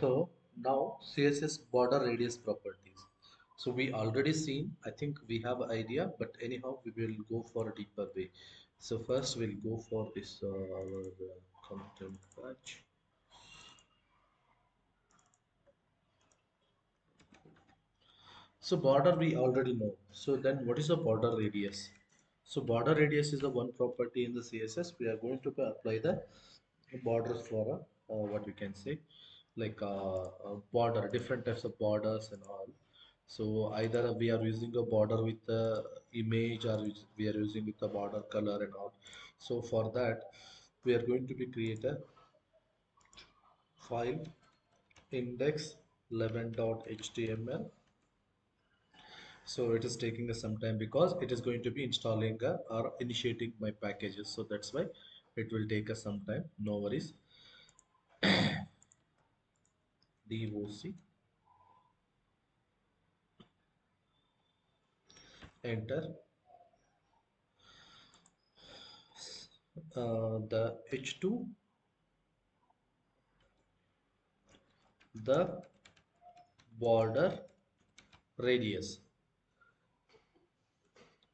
so now css border radius properties. So we already seen i think we have idea but anyhow we will go for a deeper way. So first we'll go for this uh, our uh, content patch. So border we already know. So then what is the border radius? So border radius is the one property in the css we are going to apply the borders for a, uh, what we can say like uh, a border different types of borders and all. So either we are using a border with the image or we are using with the border color and all. So for that we are going to be create a file index 11.html so it is taking us some time because it is going to be installing uh, or initiating my packages. So that's why it will take us some time. No worries doc enter. Uh, the h2 the border radius.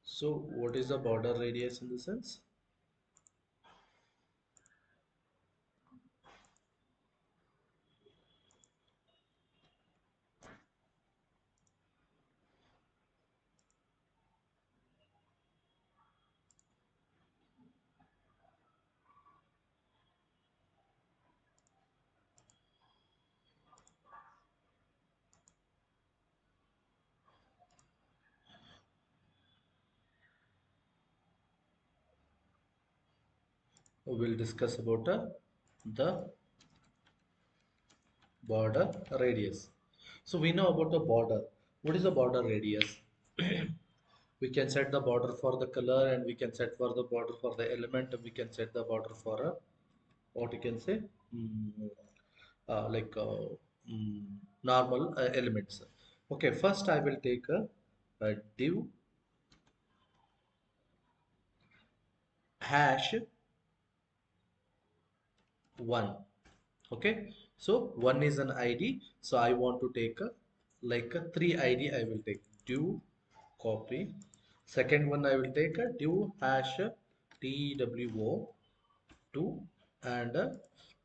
So what is the border radius in the sense we'll discuss about uh, the border radius. So we know about the border. What is the border radius? We can set the border for the color and we can set for the border for the element we can set the border for a what you can say? Mm, uh, like uh, mm, normal uh, elements. Okay first i will take a, a div hash 1 okay? So 1 is an id so i want to take a like a 3 id i will take. Div copy. Second one i will take a div hash two. 2 and a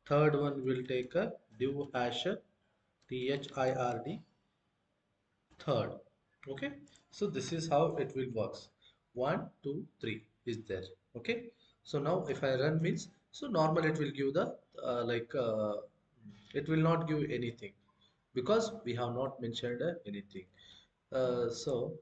third one will take a div hash third third. Okay? So this is how it will works. One two three is there. Okay? So now if i run means so normal it will give the uh, like uh, it will not give anything because we have not mentioned uh, anything. Uh, so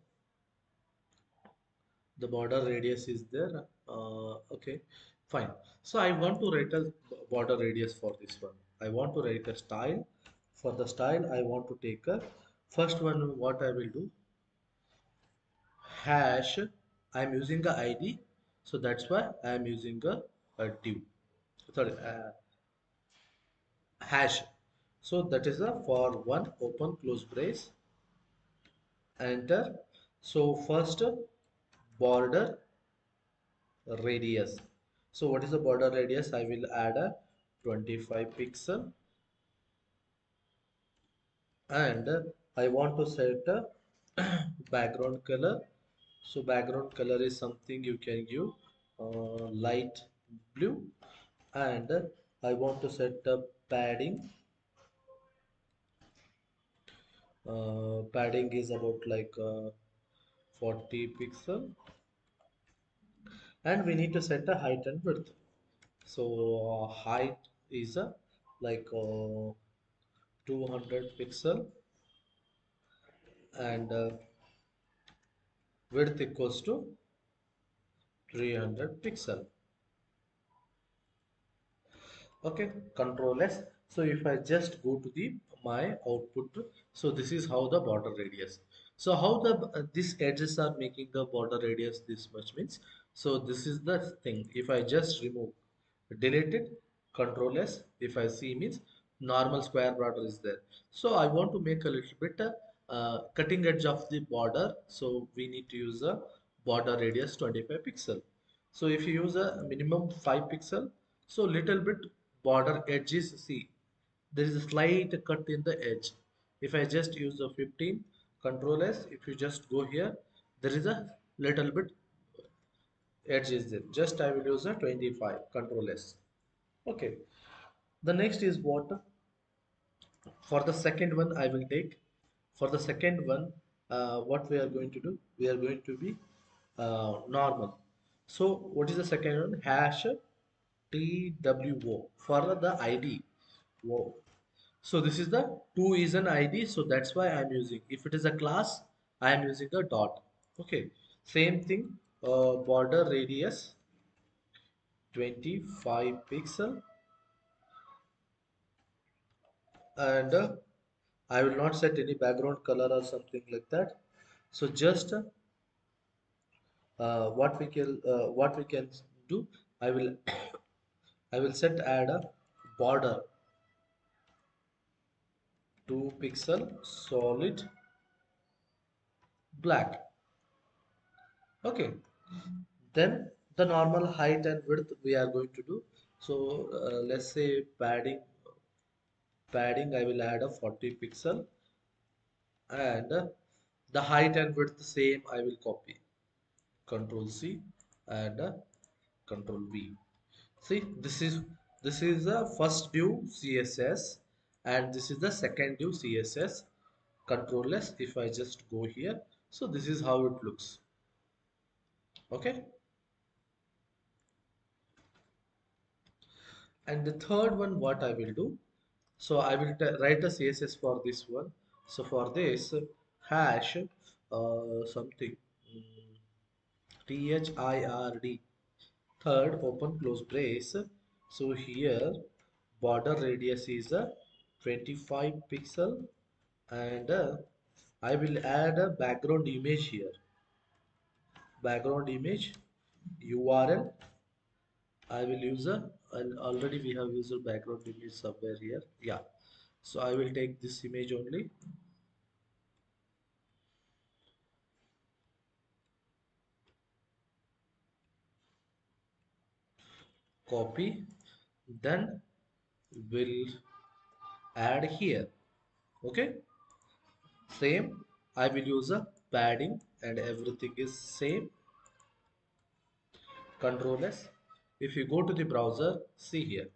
the border radius is there. Uh, okay fine. So i want to write a border radius for this one. I want to write a style. For the style i want to take a first one what i will do? Hash i'm using the id so that's why i am using a, a div sorry uh, hash. So that is a for one open close brace. Enter. So first border radius. So what is the border radius? I will add a 25 pixel. And i want to set a background color. So background color is something you can give uh, light blue and I want to set the padding. Uh, padding is about like uh, 40 pixel. And we need to set the height and width. So uh, height is uh, like uh, 200 pixel. And uh, width equals to 300 pixel okay control s. So if i just go to the my output so this is how the border radius. So how the uh, these edges are making the border radius this much means so this is the thing. If i just remove delete it control s if i see means normal square border is there. So i want to make a little bit uh, uh, cutting edge of the border. So we need to use a border radius 25 pixel. So if you use a minimum 5 pixel so little bit border edges see there is a slight cut in the edge. If I just use the 15 control S if you just go here there is a little bit edge is there. Just I will use a 25 control S. Okay. The next is what? For the second one I will take. For the second one uh, what we are going to do? We are going to be uh, normal. So what is the second one? Hash TWO for the ID so this is the 2 is an ID so that's why I'm using. If it is a class I am using a dot. Okay. Same thing uh, border radius 25 pixel. And uh, I will not set any background color or something like that. So just uh, what we can uh, what we can do I will I will set add a border. 2 pixel solid black. Okay. Then the normal height and width we are going to do. So uh, let's say padding padding I will add a 40 pixel and the height and width same I will copy. Control C and control V see this is this is the first view CSS and this is the second view CSS control if I just go here. So this is how it looks. Okay? And the third one what I will do? So I will write the CSS for this one. So for this hash uh, something THIRD third open close brace. So here border radius is a 25 pixel and uh, I will add a background image here. Background image URL I will use a and already we have used a background image somewhere here. Yeah. So I will take this image only copy then we'll add here. Okay? Same. I will use a padding and everything is same. Control S. If you go to the browser see here.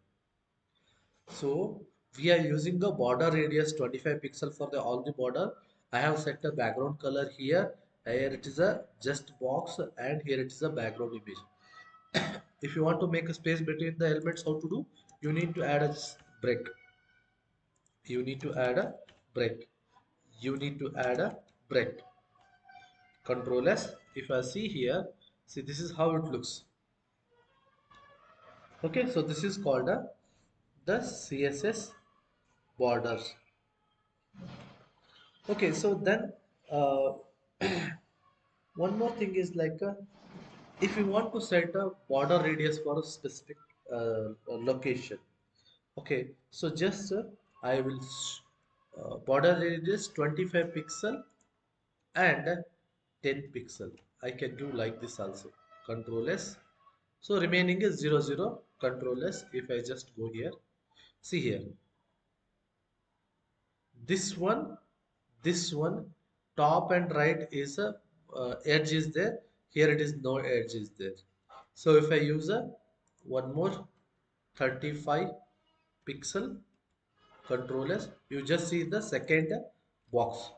So we are using the border radius 25 pixel for the all the border. I have set the background color here. Here it is a just box and here it is a background image if you want to make a space between the elements how to do? You need to add a break. You need to add a break. You need to add a break. Control s. If i see here see this is how it looks. Okay so this is called a the css borders. Okay so then uh, one more thing is like a, if you want to set a border radius for a specific uh, location okay so just uh, I will uh, border radius 25 pixel and 10 pixel. I can do like this also. Control S. So remaining is 0 0 control S. If I just go here see here. This one this one top and right is a uh, edge is there here it is no edge is there. So if I use a one more 35 pixel controllers you just see the second box.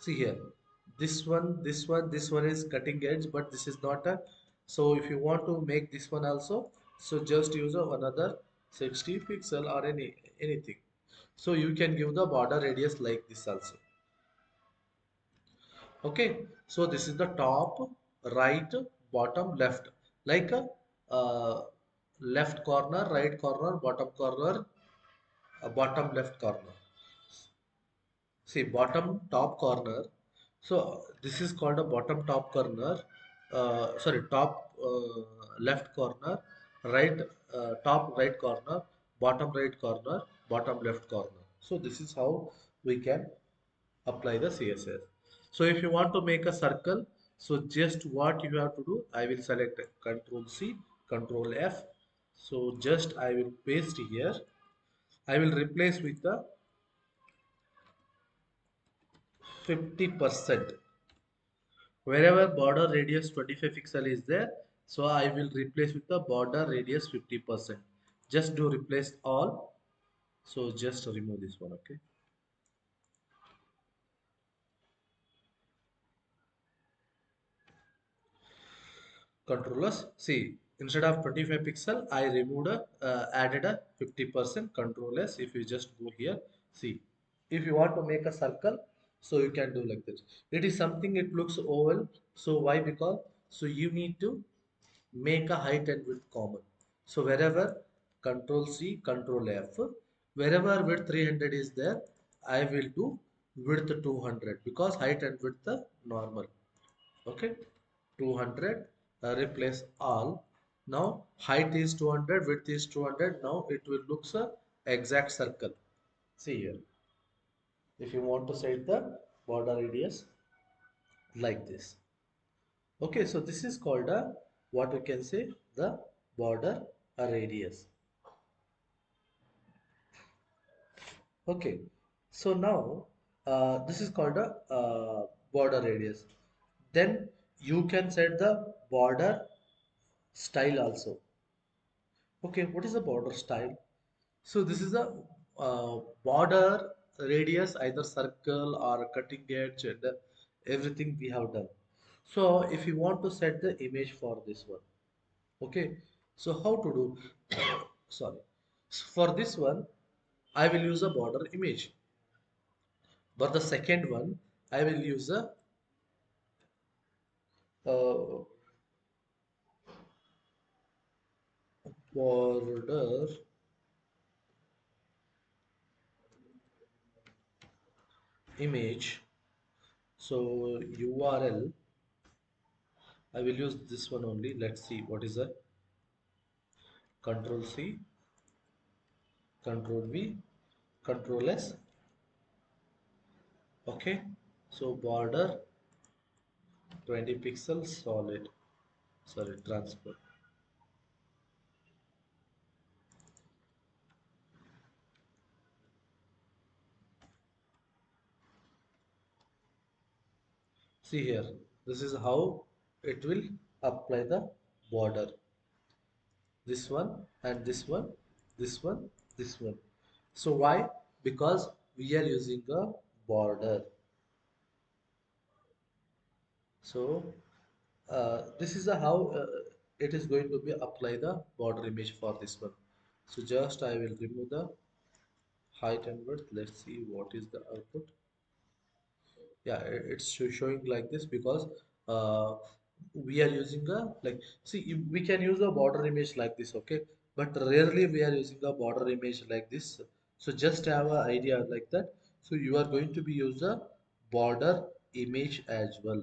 See here this one this one this one is cutting edge but this is not a so if you want to make this one also so just use another 60 pixel or any anything. So you can give the border radius like this also. Okay so this is the top right bottom left. Like a uh, left corner right corner bottom corner uh, bottom left corner. See bottom top corner. So this is called a bottom top corner. Uh, sorry top uh, left corner right uh, top right corner bottom right corner bottom left corner. So this is how we can apply the css so if you want to make a circle so just what you have to do i will select control c control f so just i will paste here I will replace with the 50%. Wherever border radius 25 pixel is there, so I will replace with the border radius 50%. Just do replace all. So just remove this one, okay? Controllers. See instead of 25 pixel i removed a uh, added a 50 percent controllers if you just go here see. If you want to make a circle so you can do like this. It is something it looks oval. So why? Because so you need to make a height and width common. So wherever control c control f wherever width 300 is there i will do width 200 because height and width are normal. Okay? 200 uh, replace all. Now height is 200 width is 200 now it will looks a exact circle. See here. If you want to set the border radius like this. Okay so this is called a what we can say the border radius. Okay so now uh, this is called a uh, border radius. Then you can set the border style also. Okay what is the border style? So this is a uh, border radius either circle or cutting edge and everything we have done. So if you want to set the image for this one okay? So how to do sorry. So for this one i will use a border image. But the second one i will use a uh, border image. So url i will use this one only. Let's see what is the control c control v control s. Okay. So border 20 pixels solid. Sorry transfer see here. This is how it will apply the border. This one and this one this one this one. So why? Because we are using a border. So uh, this is how uh, it is going to be apply the border image for this one. So just I will remove the height and width. Let's see what is the output yeah it's showing like this because uh, we are using a like see we can use a border image like this okay? But rarely we are using a border image like this. So just have an idea like that. So you are going to be use a border image as well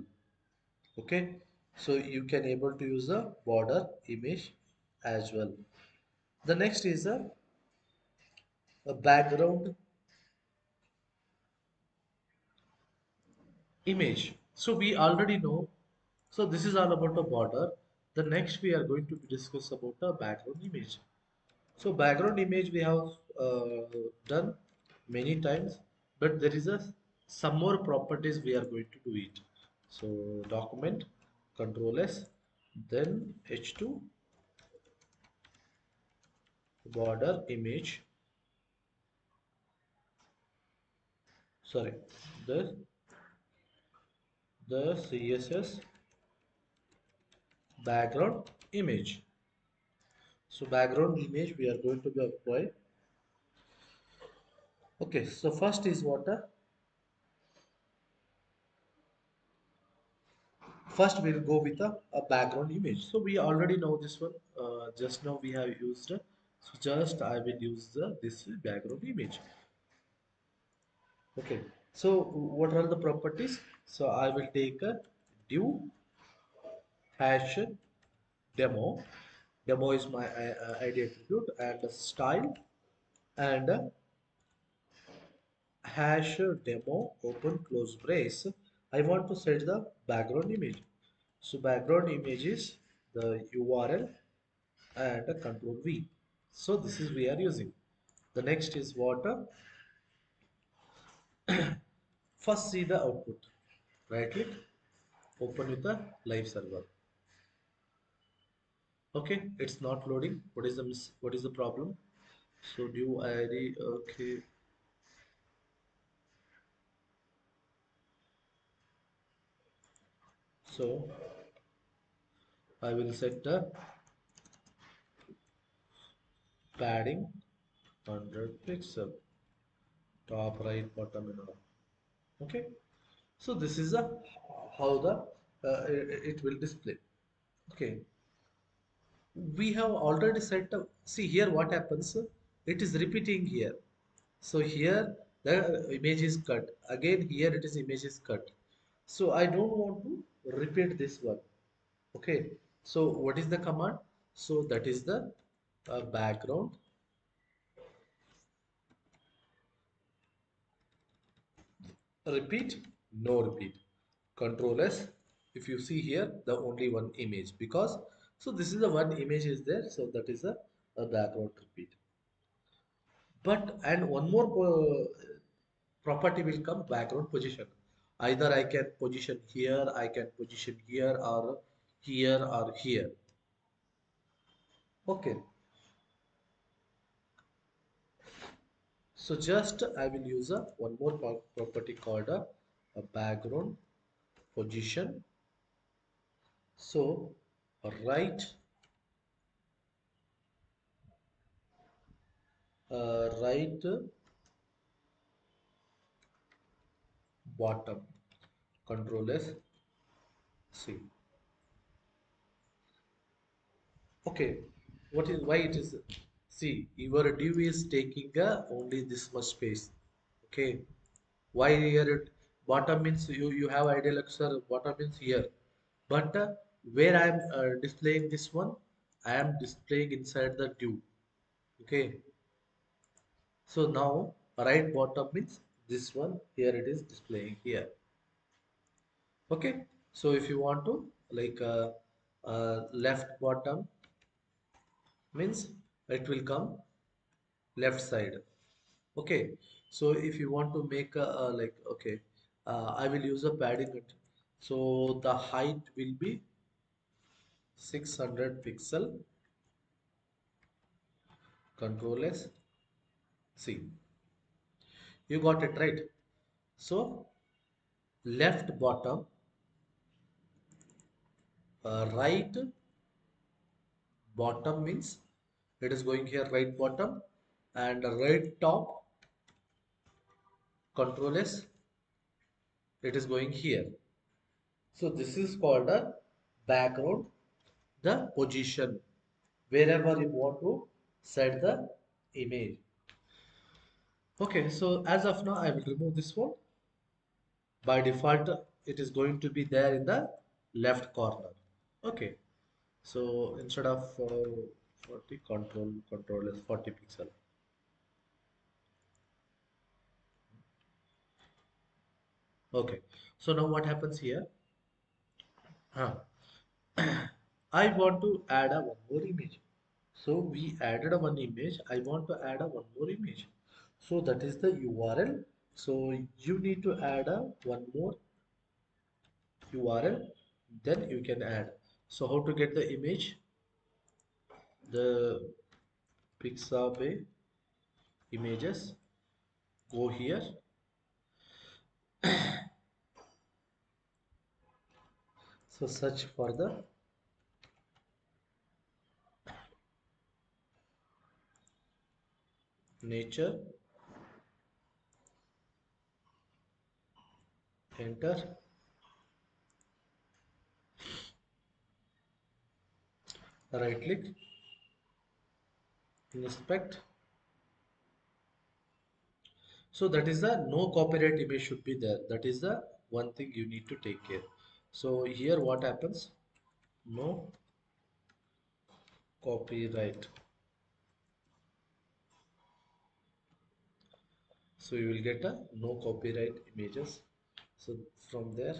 okay? So you can able to use a border image as well. The next is a, a background image. So we already know. So this is all about the border. The next we are going to discuss about the background image. So background image we have uh, done many times but there is a some more properties we are going to do it. So document control s then h2 border image. Sorry the the css background image. So background image we are going to be apply okay so first is what? First we'll go with a, a background image. So we already know this one. Uh, just now we have used so just i will use the this background image. Okay so what are the properties so i will take a div hash demo. Demo is my uh, uh, id attribute and style and uh, hash demo open close brace. I want to set the background image. So background image is the url and control v. So this is we are using. The next is water first see the output right click open with the live server. Okay it's not loading. What is the what is the problem? So do id okay. So I will set the padding 100 pixel top right bottom and all. Okay so this is the how the uh, it, it will display. Okay. We have already set up see here what happens. It is repeating here. So here the image is cut. Again here it is image is cut. So I don't want to repeat this one. Okay. So what is the command? So that is the uh, background. Repeat no repeat. Control s if you see here the only one image because so this is the one image is there so that is a, a background repeat. But and one more property will come background position. Either I can position here I can position here or here or here. Okay. So just I will use a one more property called a, a background position. So right uh, right bottom control S C. Okay, what is why it is See, your div is taking uh, only this much space. Okay. Why here it bottom means you, you have ideal Excel bottom means here. But uh, where I am uh, displaying this one, I am displaying inside the tube Okay. So now right bottom means this one here it is displaying here. Okay. So if you want to like uh, uh, left bottom means it will come left side okay so if you want to make a, a like okay I will use a padding it. So the height will be 600 pixel. Control S see you got it right? So left bottom uh, right bottom means it is going here right bottom and right top control S it is going here. So this is called a background the position wherever you want to set the image. Okay so as of now I will remove this one. By default it is going to be there in the left corner. Okay so instead of uh, 40 control control is 40 pixel okay. So now what happens here? Huh. I want to add a one more image. So we added a one image. I want to add a one more image. So that is the URL so you need to add a one more URL then you can add. So how to get the image? The Pixabay images go here so search for the nature. Enter. Right click inspect. So that is the no copyright image should be there. That is the one thing you need to take care so here what happens? No copyright. So you will get a no copyright images. So from there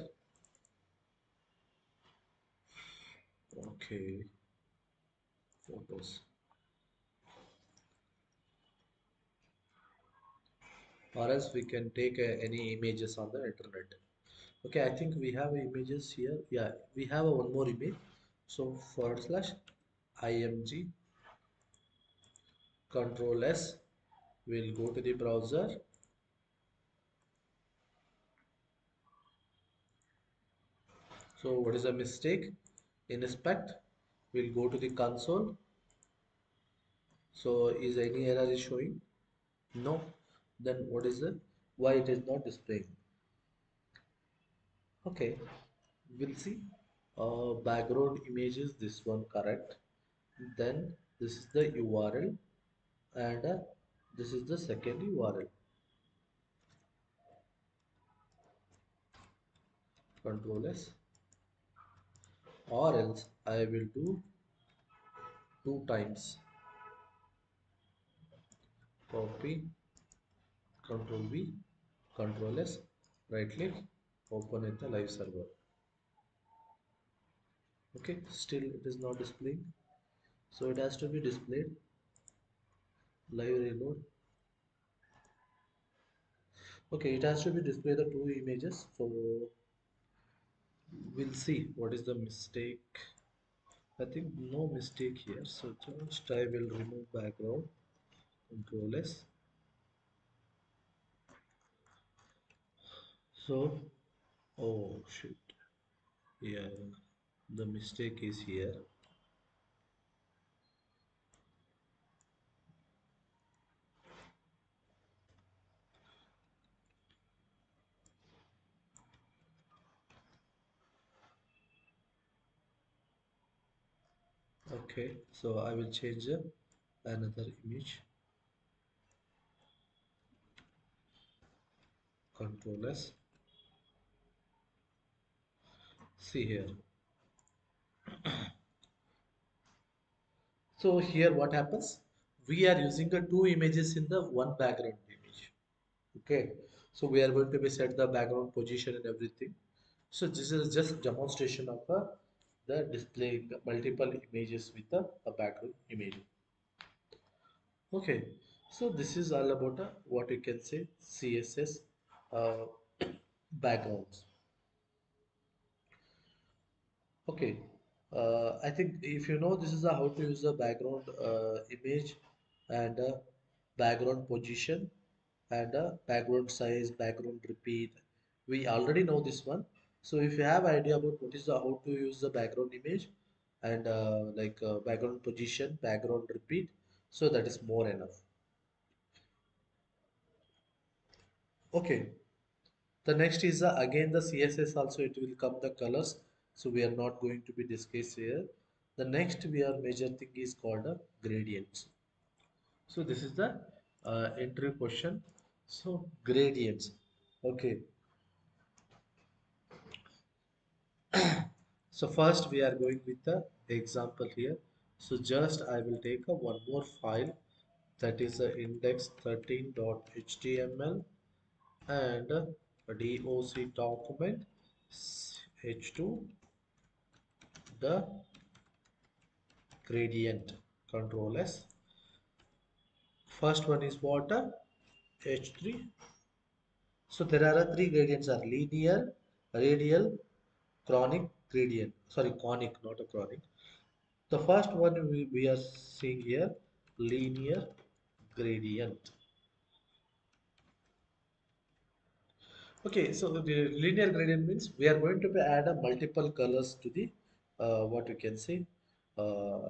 okay photos. Or else we can take uh, any images on the internet okay I think we have images here. Yeah we have a one more image. So forward slash img control s. We'll go to the browser. So what is the mistake? Inspect. We'll go to the console. So is any error is showing? No. Then what is it why it is not displaying okay. We'll see. Uh, background image is this one correct. Then this is the url and uh, this is the second url control s. Or else I will do two times. Copy. Control V. Control S. Right click open in the live server. Okay still it is not displaying. So it has to be displayed. Live reload. Okay it has to be displayed the two images. So we'll see what is the mistake. I think no mistake here. So just I will remove background control S so oh shoot. Yeah the mistake is here. Okay so I will change uh, another image. Control S see here. So here what happens? We are using the two images in the one background image. Okay? So we are going to be set the background position and everything. So this is just demonstration of uh, the displaying multiple images with a, a background image. Okay? So this is all about uh, what you can say css uh, backgrounds okay. Uh, i think if you know this is a how to use the background uh, image and uh, background position and uh, background size background repeat. We already know this one. So if you have idea about what is the how to use the background image and uh, like uh, background position background repeat so that is more enough. Okay. The next is uh, again the css also it will come the colors so we are not going to be discussed here. The next we are major thing is called a gradients so this is the uh, entry question. So gradients. Okay. So first we are going with the example here. So just I will take a one more file. That is the index 13.html and a doc document h2 the gradient control first one is water h3 so there are three gradients are linear radial chronic gradient. Sorry conic not a chronic. The first one we, we are seeing here linear gradient. Okay so the linear gradient means we are going to add a multiple colors to the uh, what you can say uh,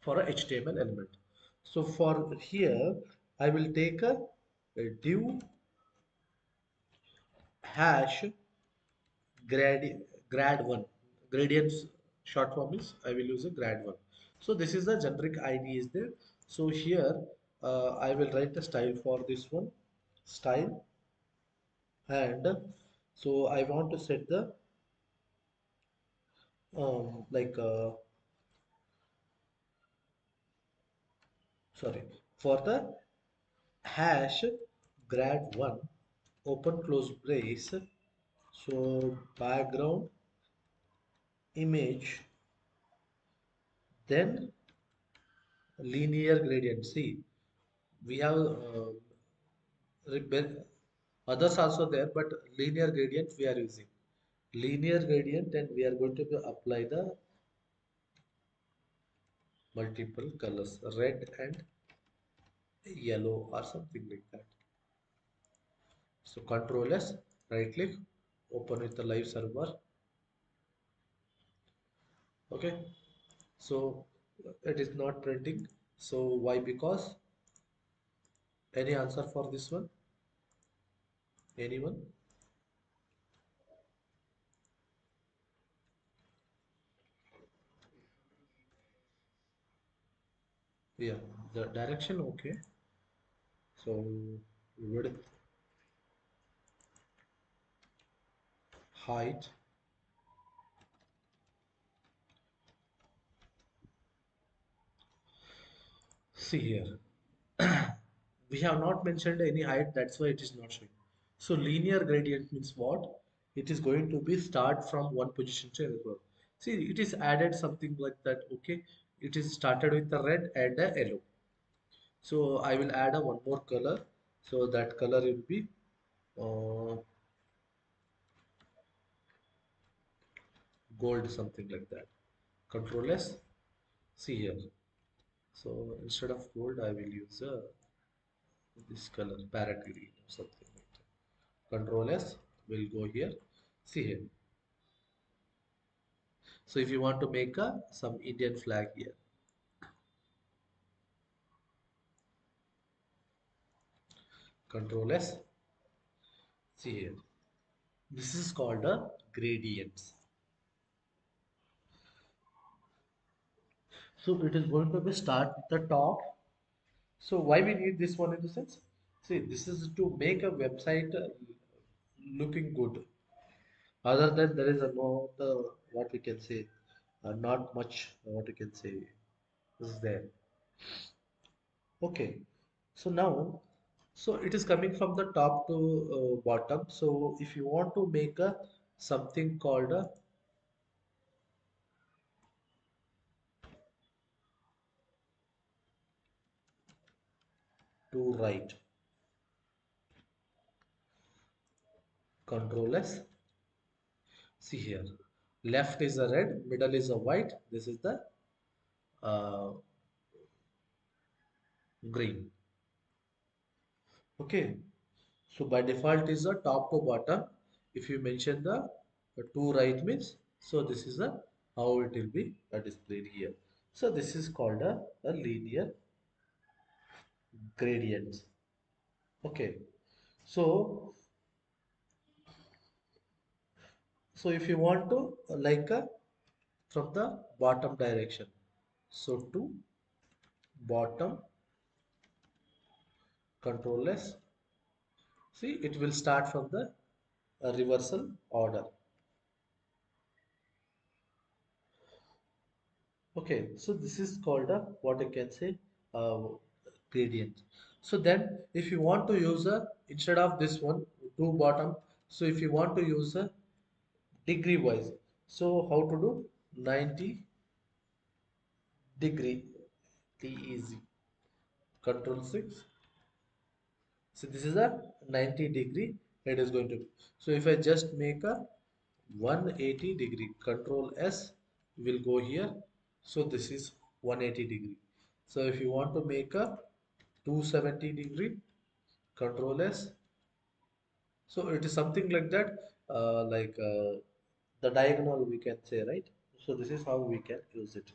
for a HTML element. So for here I will take a, a div hash grad grad one. Gradients short form is I will use a grad one. So this is the generic ID is there. So here uh, I will write the style for this one style. And so I want to set the um, like uh, sorry. For the hash grad one open close brace. So background image then linear gradient. See we have uh, others also there, but linear gradient we are using. Linear gradient and we are going to apply the multiple colors, red and yellow or something like that. So control S, right click, open with the live server. Okay, so it is not printing. So why? Because any answer for this one? Anyone? Yeah, the direction okay. So width, height, see here. we have not mentioned any height, that's why it is not showing. So linear gradient means what? It is going to be start from one position to another. See, it is added something like that. Okay, it is started with the red and the yellow. So I will add a one more color. So that color will be uh, gold, something like that. Control S. See here. So instead of gold, I will use uh, this color, parrot green or something like that. Control S will go here. See here. So if you want to make a some Indian flag here, Control S. See here. This is called a gradients. So it is going to be start with the top. So why we need this one in the sense? See, this is to make a website looking good. Other than there is a no the what we can say, uh, not much what we can say is there. Okay, so now, so it is coming from the top to uh, bottom. So if you want to make a something called a to right, Control S. See here, left is a red, middle is a white. This is the uh, green. Okay, so by default is a top to bottom. If you mention the uh, to right means, so this is a how it will be displayed here. So this is called a, a linear gradient. Okay, so so if you want to uh, like a from the bottom direction, so to bottom control S. See, it will start from the uh, reversal order. Okay, so this is called a what I can say uh, gradient. So then if you want to use a instead of this one to bottom, so if you want to use a degree wise, so how to do 90 degree T easy control 6 so this is a 90 degree it is going to be. So if I just make a 180 degree, control S will go here. So this is 180 degree. So if you want to make a 270 degree, control S. So it is something like that, uh, like uh, the diagonal we can say, right? So this is how we can use it.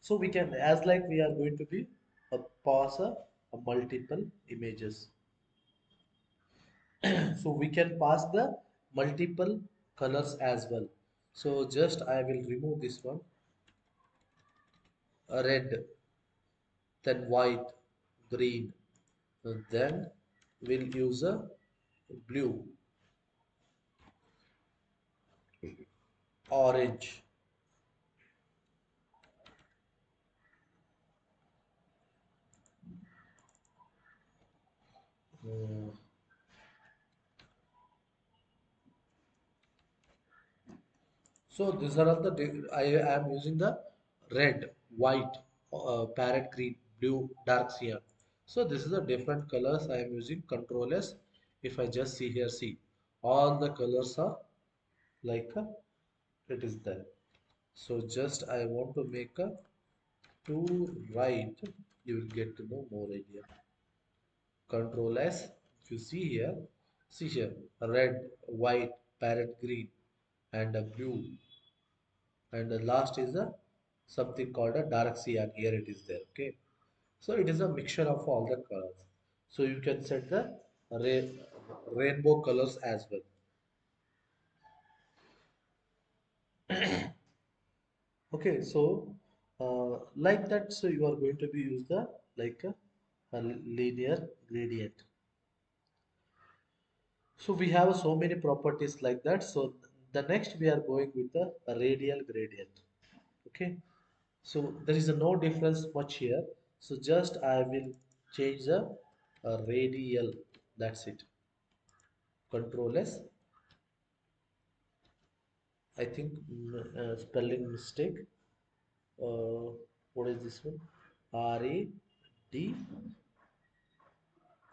So we can, as like we are going to be a pass a, multiple images. so we can pass the multiple colors as well. So just I will remove this one, a red, then white, green, then we'll use a blue, orange, uh, So these are all the I am using the red, white, uh, parrot green, blue, dark cyan. So this is the different colors I am using control S. If I just see here, see all the colors are like a, it is there. So just I want to make a to right, you will get to know more idea. Control S. If you see here, see here, red, white, parrot green, and a blue, and the last is a something called a dark cyan. Here it is there. Okay. So it is a mixture of all the colors. So you can set the rainbow colors as well. okay, so uh, like that, so you are going to be use the like a, a linear gradient. So we have so many properties like that. So the next we are going with the radial gradient. Okay. So there is a no difference much here. So just I will change the uh, radial. That's it. Control S. I think mm, uh, spelling mistake. Uh, what is this one? R A D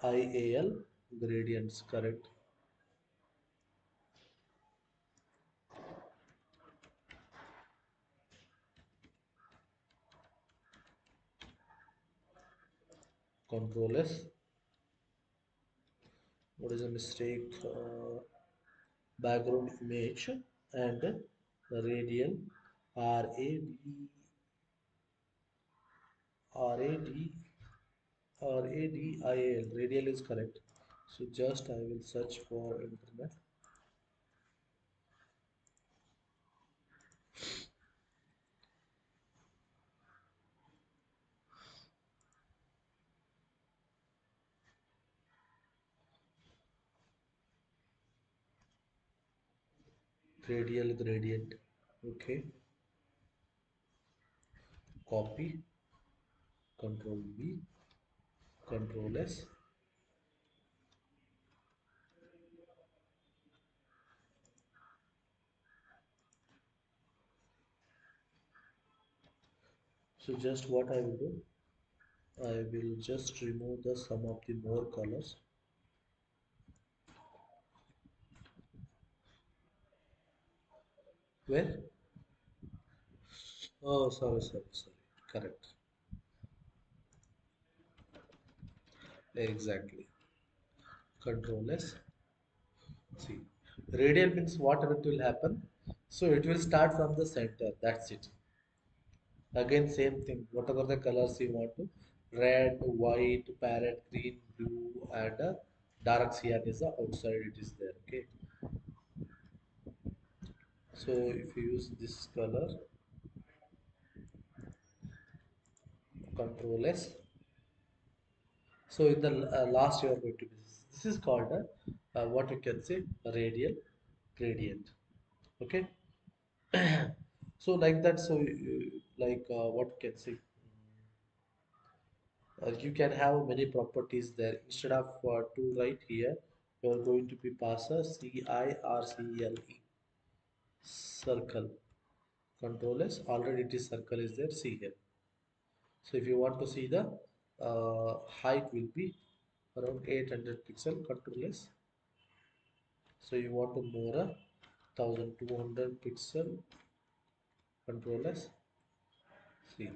I A L gradients. Correct. control S what is a mistake uh, background image and the radial R A D R A D R A D I L radial is correct. So just I will search for internet radial gradient okay. Copy. Control V control S. So just what I will do I will just remove the some of the more colors where? Oh sorry sorry sorry. Correct. Exactly. Control S. See radial means whatever it will happen so it will start from the center. That's it. Again same thing. Whatever the colors you want to red white parrot green blue and uh, dark cyan is the outside. It is there okay so if you use this color control S. So in the uh, last you are going to be this is called a uh, what you can say radial gradient. Okay? So like that so you, like uh, what can say uh, you can have many properties there. Instead of uh, to write here you are going to be pass a C I R C L E circle. Control S already it is circle is there see here. So if you want to see the uh, height will be around 800 pixel control S. So you want to more a 1200 pixel control S. See.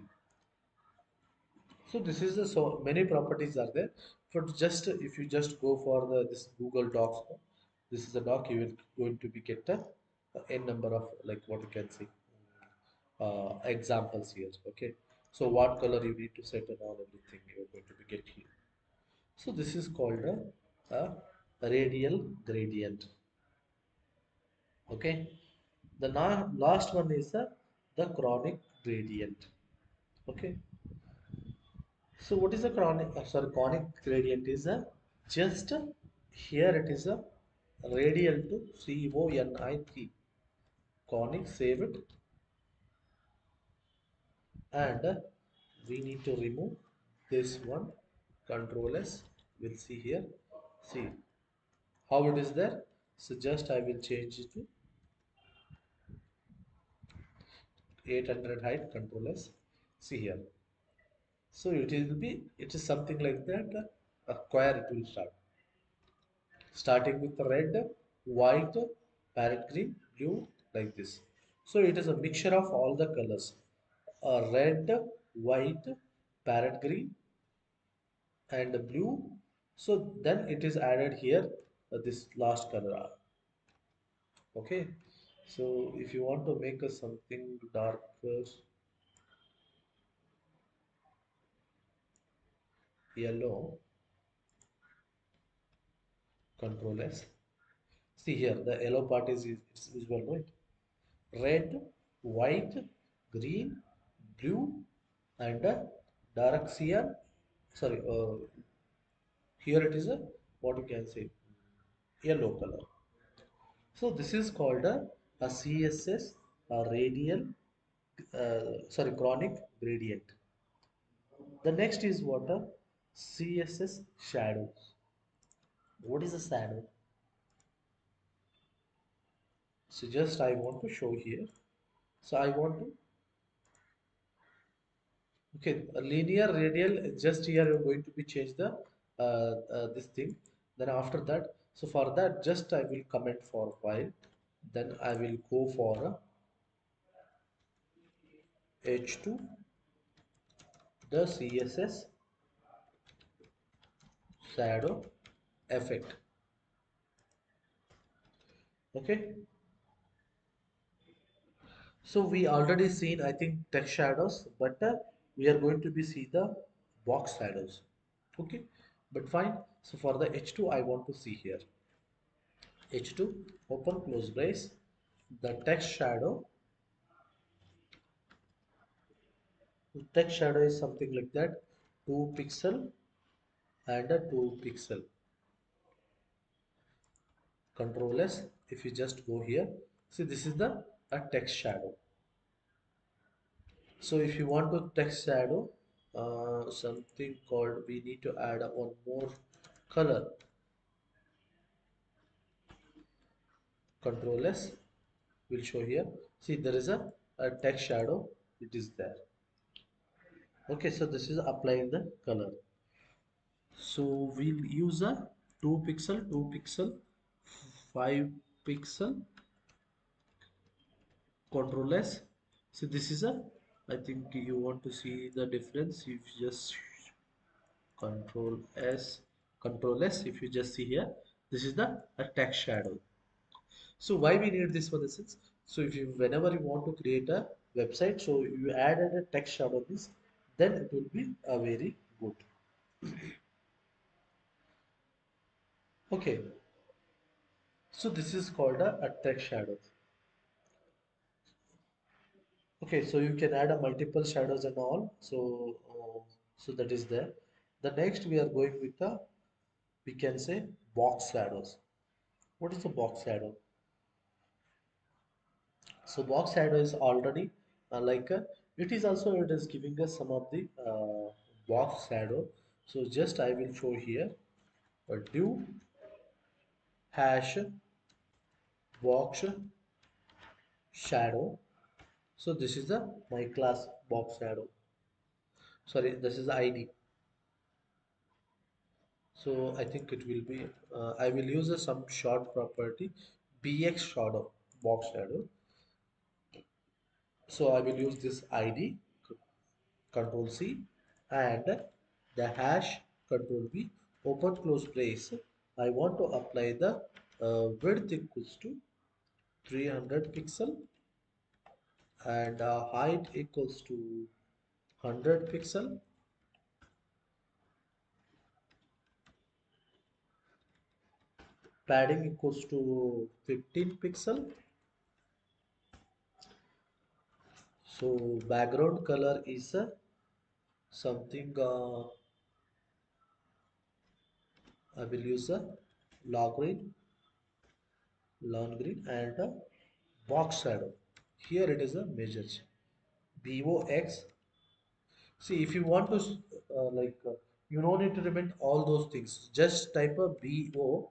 So this is the so many properties are there. But just if you just go for the this google docs this is the doc you will going to be get a, a number of like what you can see uh, examples here okay? So what color you need to set and all everything you're going to be get here so this is called a, a radial gradient okay? The last one is a, the chronic gradient okay? So what is a chronic uh, sorry conic gradient is a just here it is a radial to C O N I T conic save it. And we need to remove this one. Control S. We'll see here. See how it is there? So just I will change it to 800 height control S. See here. So it will be it is something like that. A square it will start. Starting with red white parrot green blue like this. So it is a mixture of all the colors. Uh, red white parrot green and blue. So then it is added here uh, this last color okay? So if you want to make a something darker yellow control S. See here the yellow part is is visible right red white green blue and dark cyan sorry uh, here it is a what you can say yellow color. So this is called a, a css a radial uh, sorry chronic gradient. The next is what a css shadow what is a shadow so just I want to show here. So I want to okay linear radial just here you're going to be change the uh, uh, this thing. Then after that so for that just I will comment for while. Then I will go for a h2 the css shadow effect. Okay so we already seen I think text shadows but uh, we are going to be see the box shadows. Okay? But fine. So for the h2 I want to see here. H2 open close brace. The text shadow. Text shadow is something like that. 2 pixel and a 2 pixel. Control s if you just go here. See this is the a text shadow. So if you want to text shadow uh, something called we need to add one more color. Control s will show here. See there is a, a text shadow it is there. Okay so this is applying the color. So we'll use a 2 pixel 2 pixel 5 pixel control s so this is a i think you want to see the difference. If you just control s control s if you just see here this is the a text shadow. So why we need this for the sense? So if you whenever you want to create a website so you add a text shadow this then it will be a very good. Okay. So this is called a, a text shadow okay so you can add a multiple shadows and all. So uh, so that is there. The next we are going with the we can say box shadows. What is a box shadow? So box shadow is already uh, like uh, it is also it is giving us some of the uh, box shadow. So just I will show here. A div hash box shadow so this is the my class box shadow. Sorry this is the id so i think it will be uh, i will use some short property bx shadow box shadow. So i will use this id control c and the hash control b open close brace. I want to apply the uh, width equals to 300 pixel and uh, height equals to 100 pixel. Padding equals to 15 pixel. So background color is uh, something uh, I will use a log green lawn green and a box shadow here it is a measure box see if you want to uh, like uh, you don't need to remember all those things. Just type a b o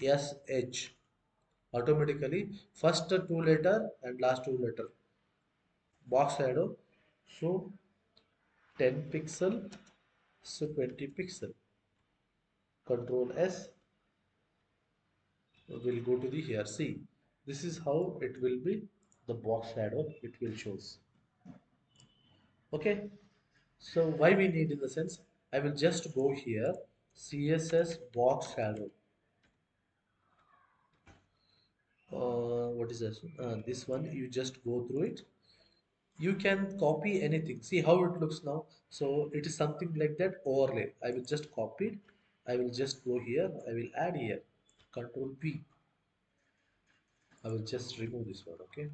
s h automatically. First two letter and last two letter. Box shadow so 10 pixel. So 20 pixel. Control s. Will go to the here. See this is how it will be the box shadow it will shows okay? So why we need in the sense I will just go here CSS box shadow uh, what is this? Uh, this one you just go through it. You can copy anything. See how it looks now? So it is something like that overlay. I will just copy it. I will just go here. I will add here. Control P. I will just remove this one okay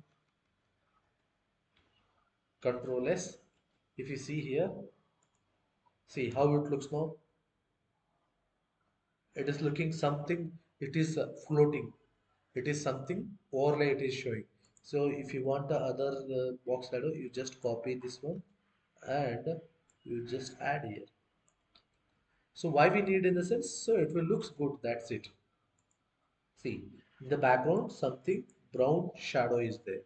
control S. If you see here see how it looks now. It is looking something it is uh, floating. It is something overlay it is showing. So if you want the other uh, box shadow you just copy this one and you just add here. So why we need in the sense? So it will looks good that's it. See in the background something brown shadow is there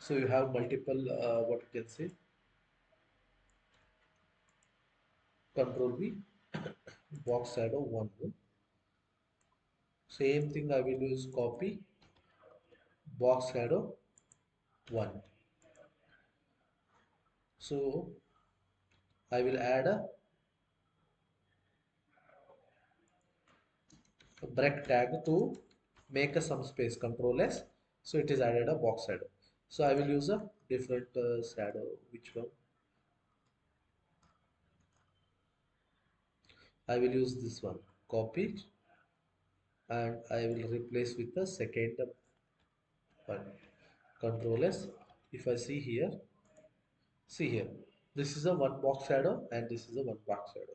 so you have multiple uh, what you can say? Control V box shadow one same thing I will use copy box shadow 1 so I will add a, a break tag to make a some space control S. So it is added a box shadow so I will use a different uh, shadow which one? I will use this one. Copy and I will replace with the second one. Control S. If I see here see here. This is a one box shadow and this is a one box shadow.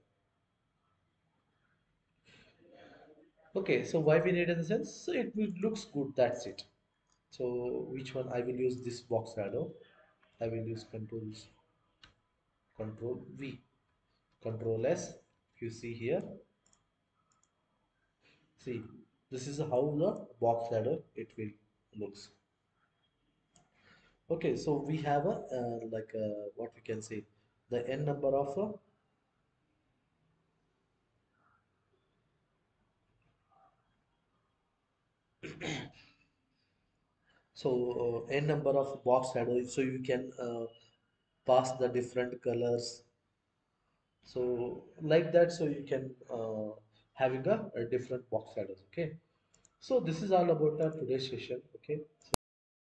Okay so why we need in the sense? So it looks good that's it so which one? I will use this box shadow I will use controls control V control S. You see here see this is how the box shadow it will looks. Okay so we have a uh, like a, what we can say the n number of uh, so uh, n number of box shadows so you can uh, pass the different colors. So like that so you can uh, having a, a different box shadows okay? So this is all about our today's session okay